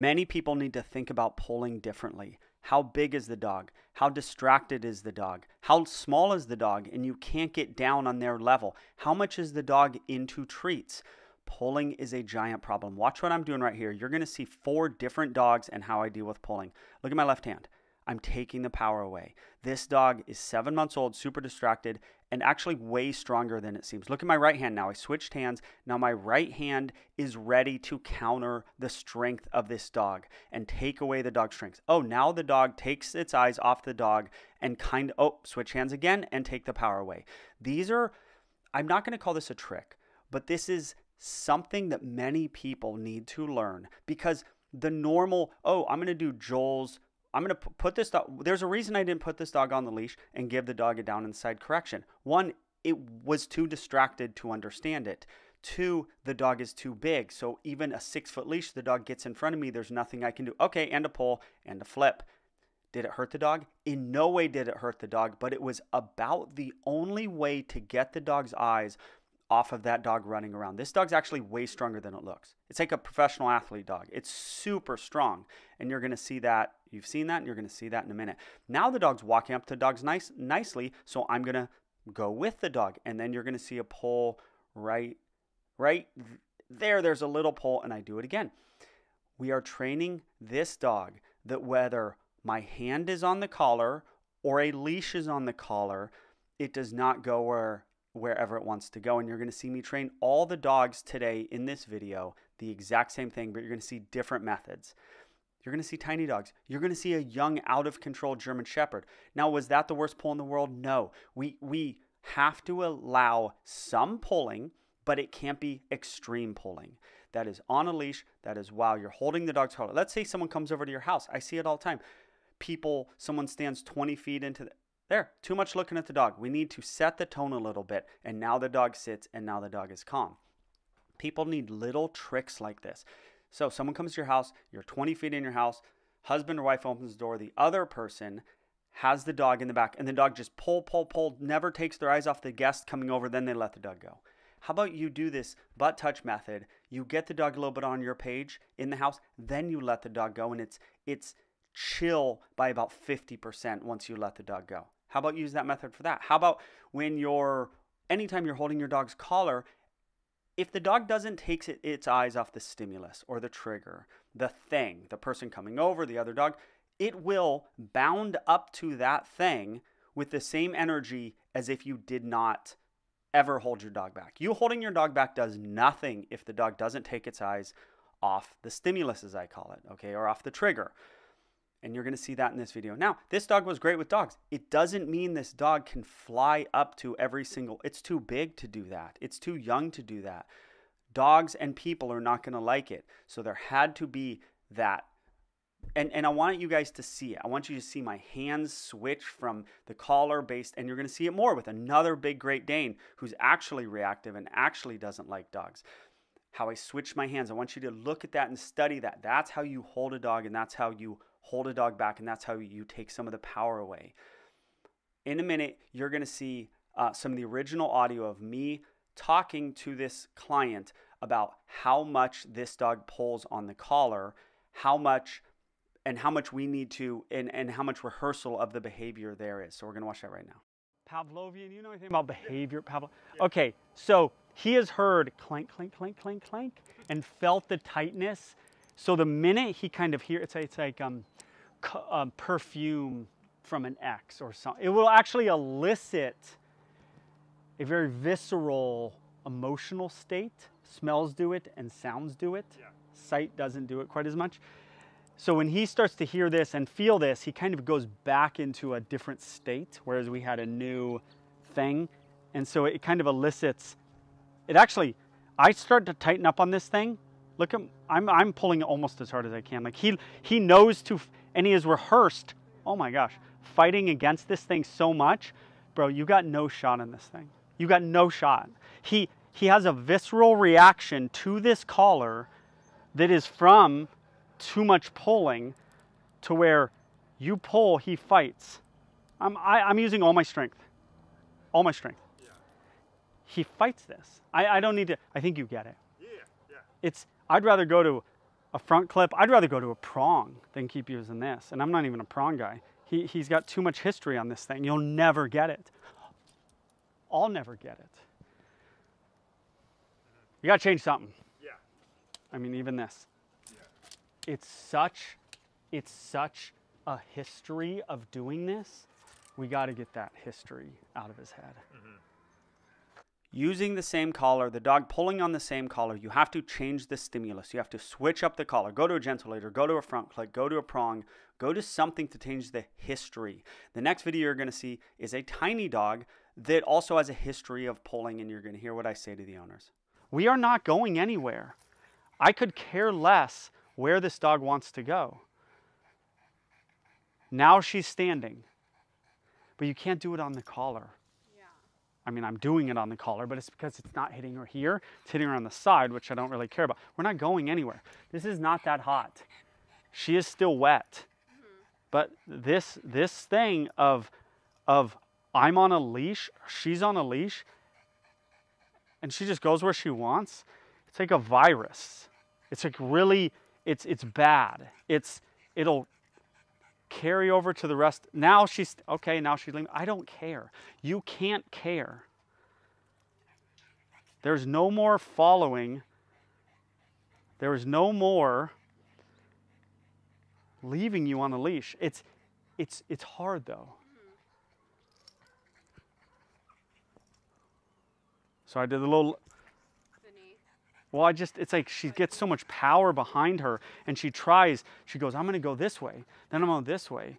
Many people need to think about pulling differently. How big is the dog? How distracted is the dog? How small is the dog? And you can't get down on their level. How much is the dog into treats? Pulling is a giant problem. Watch what I'm doing right here. You're going to see four different dogs and how I deal with pulling. Look at my left hand. I'm taking the power away. This dog is seven months old, super distracted, and actually way stronger than it seems. Look at my right hand now. I switched hands. Now my right hand is ready to counter the strength of this dog and take away the dog's strength. Oh, now the dog takes its eyes off the dog and kind of, oh, switch hands again and take the power away. These are, I'm not going to call this a trick, but this is something that many people need to learn because the normal, oh, I'm going to do Joel's I'm going to put this dog. There's a reason I didn't put this dog on the leash and give the dog a down inside correction. One, it was too distracted to understand it. Two, the dog is too big. So even a six foot leash, the dog gets in front of me. There's nothing I can do. Okay, and a pull and a flip. Did it hurt the dog? In no way did it hurt the dog, but it was about the only way to get the dog's eyes off of that dog running around. This dog's actually way stronger than it looks. It's like a professional athlete dog. It's super strong. And you're going to see that. You've seen that and you're going to see that in a minute. Now the dog's walking up to the dogs nice, nicely. So I'm going to go with the dog. And then you're going to see a pull right, right there. There's a little pull and I do it again. We are training this dog that whether my hand is on the collar or a leash is on the collar, it does not go where wherever it wants to go. And you're going to see me train all the dogs today in this video, the exact same thing, but you're going to see different methods. You're going to see tiny dogs. You're going to see a young, out of control German Shepherd. Now, was that the worst pull in the world? No. We, we have to allow some pulling, but it can't be extreme pulling. That is on a leash. That is while you're holding the dog's collar. Let's say someone comes over to your house. I see it all the time. People, someone stands 20 feet into the, there, too much looking at the dog. We need to set the tone a little bit. And now the dog sits and now the dog is calm. People need little tricks like this. So, someone comes to your house, you're 20 feet in your house, husband or wife opens the door, the other person has the dog in the back, and the dog just pull, pull, pull, never takes their eyes off the guest coming over, then they let the dog go. How about you do this butt touch method? You get the dog a little bit on your page in the house, then you let the dog go, and it's it's chill by about 50% once you let the dog go. How about use that method for that? How about when you're, anytime you're holding your dog's collar, if the dog doesn't take its eyes off the stimulus or the trigger, the thing, the person coming over, the other dog, it will bound up to that thing with the same energy as if you did not ever hold your dog back. You holding your dog back does nothing if the dog doesn't take its eyes off the stimulus, as I call it, okay, or off the trigger. And you're going to see that in this video. Now, this dog was great with dogs. It doesn't mean this dog can fly up to every single, it's too big to do that. It's too young to do that. Dogs and people are not going to like it. So there had to be that. And, and I want you guys to see it. I want you to see my hands switch from the collar based, and you're going to see it more with another big Great Dane who's actually reactive and actually doesn't like dogs how I switch my hands. I want you to look at that and study that. That's how you hold a dog and that's how you hold a dog back, and that's how you take some of the power away. In a minute, you're going to see uh, some of the original audio of me talking to this client about how much this dog pulls on the collar, how much and how much we need to and, and how much rehearsal of the behavior there is. So we're going to watch that right now. Pavlovian, you know anything about behavior, Pavlov? Okay, so he has heard clank, clank, clank, clank, clank, and felt the tightness. So the minute he kind of hears, it's, it's like um, um, perfume from an ex or something. It will actually elicit a very visceral emotional state. Smells do it and sounds do it. Yeah. Sight doesn't do it quite as much. So when he starts to hear this and feel this, he kind of goes back into a different state, whereas we had a new thing. And so it kind of elicits, it actually, I start to tighten up on this thing. Look at, I'm, I'm pulling almost as hard as I can. Like he, he knows to, and he has rehearsed, oh my gosh, fighting against this thing so much, bro, you got no shot in this thing. You got no shot. He, he has a visceral reaction to this collar that is from too much pulling to where you pull, he fights. I'm, I, am i am using all my strength. All my strength. Yeah. He fights this. I, I don't need to, I think you get it. Yeah, yeah. It's, I'd rather go to a front clip. I'd rather go to a prong than keep using this. And I'm not even a prong guy. He, he's got too much history on this thing. You'll never get it. I'll never get it. You got to change something. Yeah. I mean, even this. Yeah. It's such, it's such a history of doing this. We got to get that history out of his head. Mm-hmm. Using the same collar, the dog pulling on the same collar, you have to change the stimulus. You have to switch up the collar. Go to a gentle leader, go to a front clip, go to a prong, go to something to change the history. The next video you're going to see is a tiny dog that also has a history of pulling, and you're going to hear what I say to the owners. We are not going anywhere. I could care less where this dog wants to go. Now she's standing, but you can't do it on the collar. I mean, I'm doing it on the collar, but it's because it's not hitting her here. It's hitting her on the side, which I don't really care about. We're not going anywhere. This is not that hot. She is still wet. But this this thing of of I'm on a leash, she's on a leash, and she just goes where she wants. It's like a virus. It's like really it's it's bad. It's it'll carry over to the rest. Now she's okay. Now she's leaving. I don't care. You can't care. There's no more following. There is no more leaving you on a leash. It's it's it's hard though. So I did a little The. Well, I just, it's like she gets so much power behind her and she tries. She goes, I'm going to go this way. Then I'm going this way.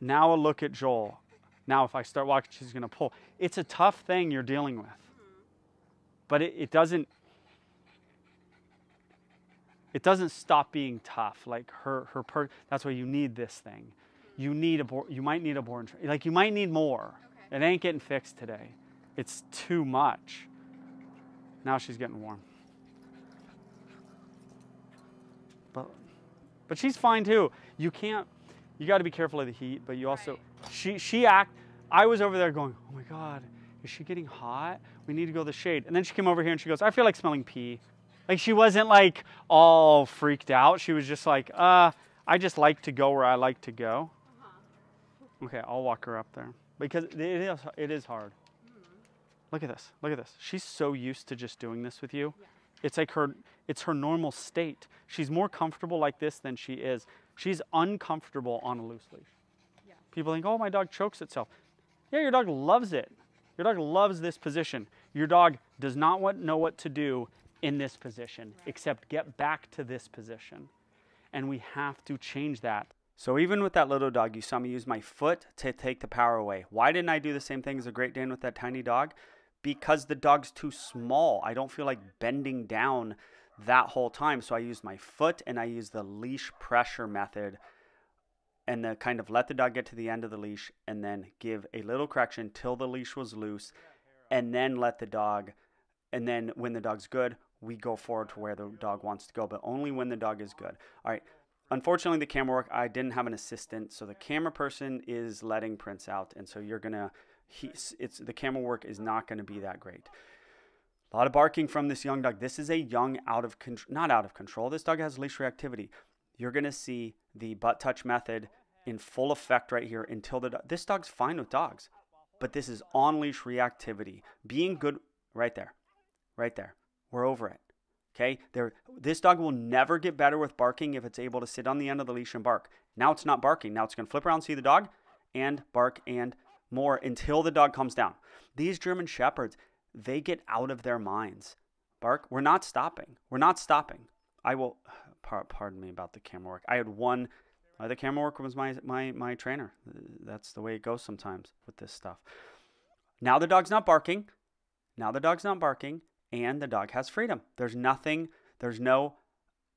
Now a look at Joel. Now, if I start walking, she's going to pull. It's a tough thing you're dealing with. But it, it doesn't. It doesn't stop being tough. Like her, her per, that's why you need this thing. You need a, you might need a born, like you might need more. Okay. It ain't getting fixed today. It's too much. Now she's getting warm. But but she's fine too. You can't you got to be careful of the heat, but you also she she act I was over there going, "Oh my god, is she getting hot? We need to go to the shade." And then she came over here and she goes, "I feel like smelling pee." Like she wasn't like all freaked out. She was just like, "Uh, I just like to go where I like to go." Okay, I'll walk her up there because it is it is hard. Look at this. Look at this. She's so used to just doing this with you. It's like her it's her normal state. She's more comfortable like this than she is. She's uncomfortable on a loose leash. Yeah. People think, "Oh, my dog chokes itself." Yeah, your dog loves it. Your dog loves this position. Your dog does not want, know what to do in this position except get back to this position. And we have to change that. So even with that little dog, you saw me use my foot to take the power away. Why didn't I do the same thing as a Great Dane with that tiny dog? Because the dog's too small. I don't feel like bending down that whole time. So I use my foot and I use the leash pressure method and the kind of let the dog get to the end of the leash and then give a little correction till the leash was loose and then let the dog and then when the dog's good we go forward to where the dog wants to go but only when the dog is good all right unfortunately the camera work i didn't have an assistant so the camera person is letting prince out and so you're gonna he's it's the camera work is not going to be that great. A lot of barking from this young dog. This is a young out of control not out of control. This dog has leash reactivity. You're to see the butt touch method in full effect right here until the do- this dog's fine with dogs but this is on leash reactivity. Being good right there right there. We're over it okay? There this dog will never get better with barking if it's able to sit on the end of the leash and bark. Now it's not barking. Now it's going to flip around see the dog and bark and more until the dog comes down. These german shepherds they get out of their minds. Bark we're not stopping. We're not stopping. I will pardon me about the camera work. I had one uh, the camera work was my, my my trainer. That's the way it goes sometimes with this stuff. Now the dog's not barking. Now the dog's not barking and the dog has freedom. There's nothing there's no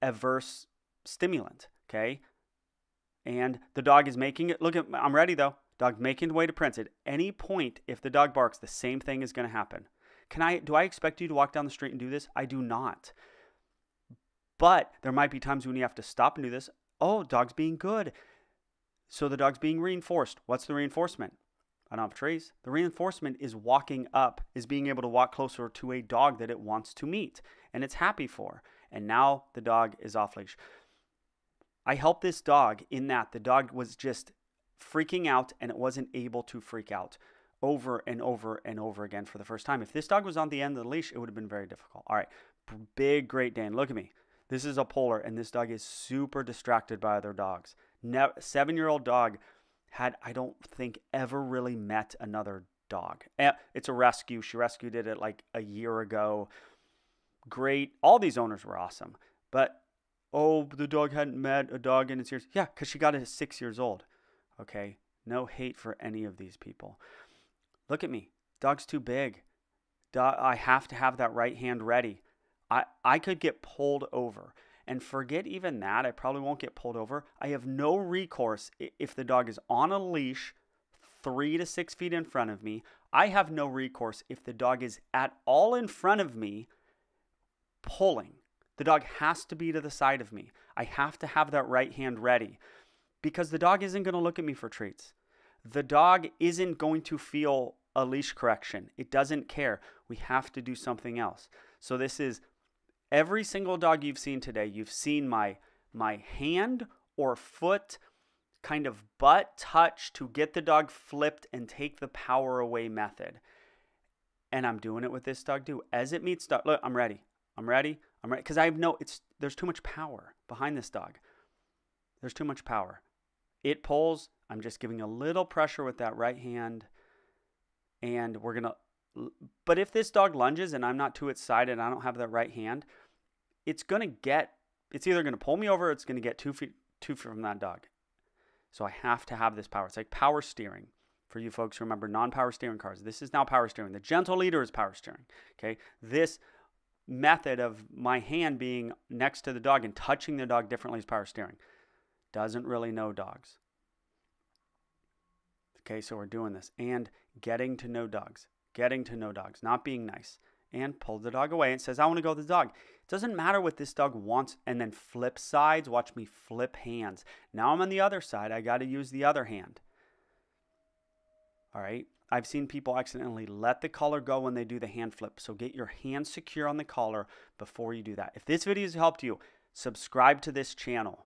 adverse stimulant okay? And the dog is making it look at i'm ready though. Dog making the way to prince. At any point if the dog barks the same thing is going to happen. Can i do i expect you to walk down the street and do this? I do not. But there might be times when you have to stop and do this. Oh dog's being good. So the dog's being reinforced. What's the reinforcement Don't trees. The reinforcement is walking up, is being able to walk closer to a dog that it wants to meet and it's happy for. And now the dog is off leash. I helped this dog in that the dog was just freaking out and it wasn't able to freak out over and over and over again for the first time. If this dog was on the end of the leash, it would have been very difficult. All right, big Great Dane. Look at me. This is a polar, and this dog is super distracted by other dogs. Ne- Seven year old dog had, I don't think, ever really met another dog. Eh, it's a rescue. She rescued it at like a year ago. Great. All these owners were awesome. But, oh, the dog hadn't met a dog in its years. Yeah, because she got it at six years old. Okay. No hate for any of these people. Look at me. Dog's too big. Dog, I have to have that right hand ready. I, I could get pulled over. And forget even that, I probably won't get pulled over. I have no recourse if the dog is on a leash three to six feet in front of me. I have no recourse if the dog is at all in front of me pulling. The dog has to be to the side of me. I have to have that right hand ready because the dog isn't going to look at me for treats. The dog isn't going to feel a leash correction. It doesn't care. We have to do something else. So this is every single dog you've seen today. You've seen my my hand or foot kind of butt touch to get the dog flipped and take the power away method. And I'm doing it with this dog too. As it meets dog, look, I'm ready. I'm ready. I'm ready because I have no. It's there's too much power behind this dog. There's too much power. It pulls. I'm just giving a little pressure with that right hand. And we're to, but if this dog lunges and I'm not to its side and I don't have that right hand, it's going to get, it's either going to pull me over it's going to get two feet, two feet from that dog. So I have to have this power. It's like power steering for you folks who remember non-power steering cars. This is now power steering. The gentle leader is power steering. Okay. This method of my hand being next to the dog and touching the dog differently is power steering doesn't really know dogs. Okay, so we're doing this and getting to know dogs, getting to know dogs, not being nice. And pull the dog away and says, I want to go with the dog. It doesn't matter what this dog wants. And then flip sides. Watch me flip hands. Now I'm on the other side. I got to use the other hand. All right. I've seen people accidentally let the collar go when they do the hand flip. So get your hand secure on the collar before you do that. If this video has helped you, subscribe to this channel